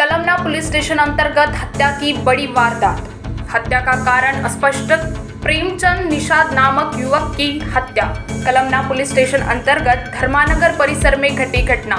Kalamna police station अंतर्गत हत्या की बड़ी वारदात। हत्या का कारण स्पष्ट प्रेमचंद निषाद नामक युवक की हत्या। कलमना पुलिस स्टेशन अंतर्गत धर्मानगर परिसर में घटी घटना।